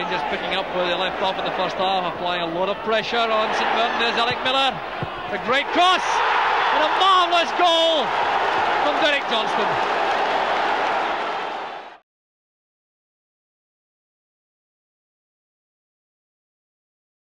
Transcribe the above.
Rangers picking up where they left off in the first half, applying a lot of pressure on St Mirren. There's Alec Miller. A great cross and a marvellous goal from Derek Johnstone.